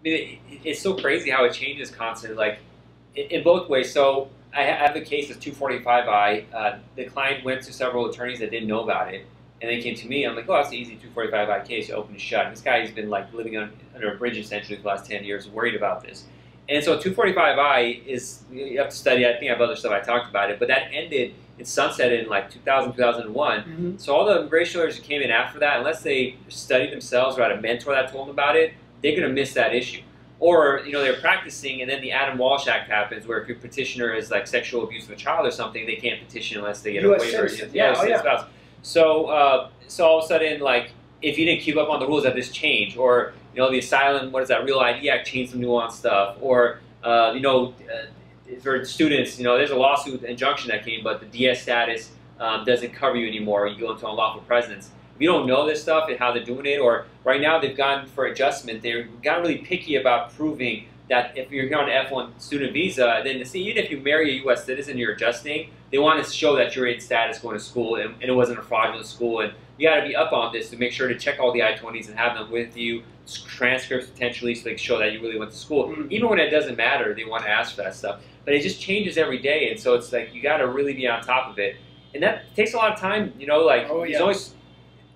I mean, it, it's so crazy how it changes constantly, like in, in both ways. So I have a case of 245i. Uh, the client went to several attorneys that didn't know about it, and they came to me. I'm like, oh, that's an easy 245i case. You open and shut. And this guy has been like living on, under a bridge essentially for the last 10 years, worried about this. And so 245i is you have to study. I think I have other stuff I talked about it, but that ended. It sunsetted in like 2000, 2001. Mhm. So all the immigration lawyers who came in after that, unless they studied themselves or had a mentor that told them about it, they're going to miss that issue. Or you know they're practicing, and then the Adam Walsh Act happens, where if your petitioner is like sexual abuse of a child or something, they can't petition unless they get US a waiver. citizen. Yeah, Yeah, oh, yeah. spouse. So uh, so all of a sudden, like if you didn't keep up on the rules that this changed, or you know the asylum, what is that? Real ID Act changed some nuanced stuff, or uh, you know uh, for students, you know there's a lawsuit injunction that came, but the DS status um, doesn't cover you anymore. You go into unlawful presence. You don't know this stuff and how they're doing it, or right now they've gone for adjustment, they've gotten really picky about proving that if you're here on an F1 student visa, then to see even if you marry a U.S. citizen, you're adjusting. They want to show that you're in status going to school and, and it wasn't a fraudulent school. And you got to be up on this to make sure to check all the I-20s and have them with you, transcripts potentially, so they can show that you really went to school. Mhm. Even when it doesn't matter, they want to ask for that stuff. But it just changes every day, and so it's like you got to really be on top of it, and that takes a lot of time. You know, like Oh, there's always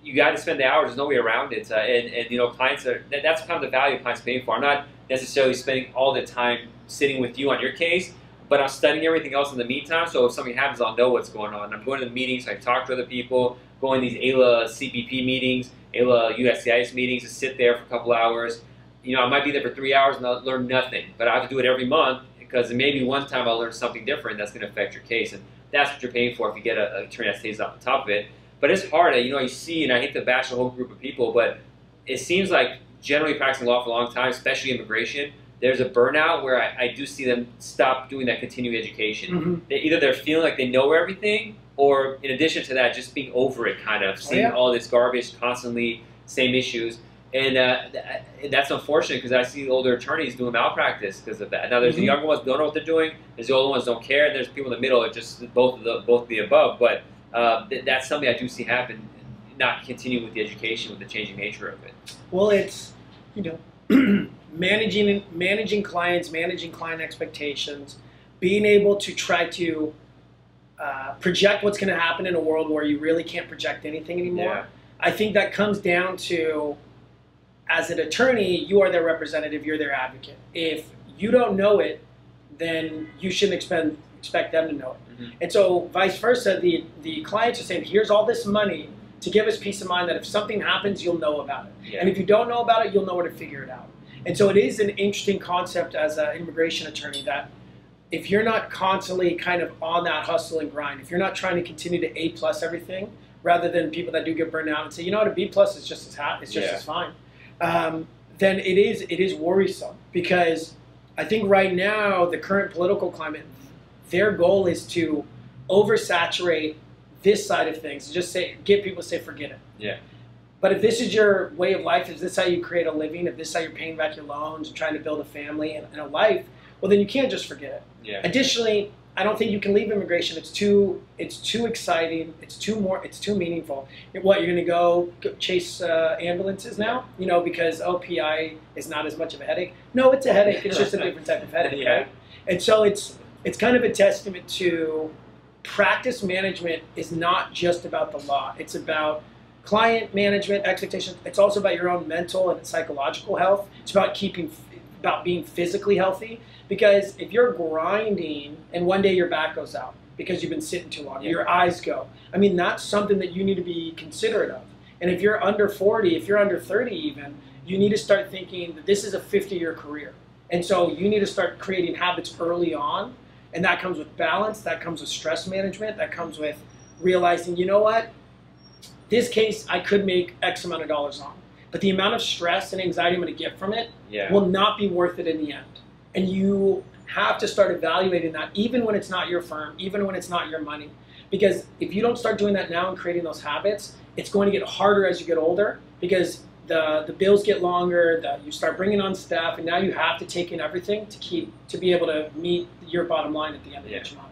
you got to spend the hours. There's no way around it. Uh, and, and you know, clients are that, that's kind of the value clients paying for. I'm not necessarily spending all the time sitting with you on your case, but I'm studying everything else in the meantime. So if something happens, I'll know what's going on. I'm going to the meetings. I talk to other people. Going to these AILA CBP meetings, AILA USCIS meetings to sit there for a couple hours. You know, I might be there for three hours and I'll learn nothing, but I have to do it every month because maybe one time I'll learn something different that's going to affect your case, and that's what you're paying for if you get a, a attorney that stays on top of it. But it's hard. You know, you see, and I hate to bash a whole group of people, but it seems like generally practicing law for a long time, especially immigration, there's a burnout where I, I do see them stop doing that continuing education. Mhm. They, either they're feeling like they know everything, or in addition to that, just being over it, kind of seeing Oh, yeah. all this garbage constantly, same issues. And uh, th- that's unfortunate because I see older attorneys doing malpractice because of that. Now, there's the Mhm. younger ones don't know what they're doing. There's the older ones don't care. And there's people in the middle that just both of the both of the above. But uh, th- that's something I do see happen. Not continue with the education with the changing nature of it. Well, it's you know managing managing clients, managing client expectations, being able to try to uh, project what's going to happen in a world where you really can't project anything anymore. Yeah. I think that comes down to, as an attorney, you are their representative, you're their advocate. If you don't know it, then you shouldn't expect expect them to know it. Mhm. And so, vice versa, the the clients are saying, "Here's all this money to give us peace of mind that if something happens, you'll know about it, Yeah. and if you don't know about it, you'll know where to figure it out." And so, it is an interesting concept as an immigration attorney that if you're not constantly kind of on that hustle and grind, if you're not trying to continue to A plus everything, rather than people that do get burned out and say, you know what, a B plus is just as hot, it's just Yeah. as fine, um, then it is it is worrisome because I think right now the current political climate, their goal is to oversaturate this side of things, just say get people to say forget it. Yeah. But if this is your way of life, if this is how you create a living, if this is how you're paying back your loans and trying to build a family and, and a life, well then you can't just forget it. Yeah. Additionally, I don't think you can leave immigration. It's too it's too exciting. It's too more. It's too meaningful. What you're going to go, go chase uh, ambulances now? You know because OPI is not as much of a headache. No, it's a headache. It's just a different type of headache, Yeah. right? And so it's it's kind of a testament to practice management is not just about the law. It's about client management expectations. It's also about your own mental and psychological health. It's about keeping about being physically healthy. Because if you're grinding and one day your back goes out because you've been sitting too long, Yeah. your eyes go. I mean, that's something that you need to be considerate of. And if you're under 40, if you're under 30 even, you need to start thinking that this is a 50 year career. And so you need to start creating habits early on. And that comes with balance, that comes with stress management, that comes with realizing, you know what? This case I could make X amount of dollars on. But the amount of stress and anxiety I'm going to get from it Yeah. will not be worth it in the end. And you have to start evaluating that even when it's not your firm, even when it's not your money. Because if you don't start doing that now and creating those habits, it's going to get harder as you get older because the, the bills get longer, the, you start bringing on staff, and now you have to take in everything to keep to be able to meet your bottom line at the end of Yeah. each month.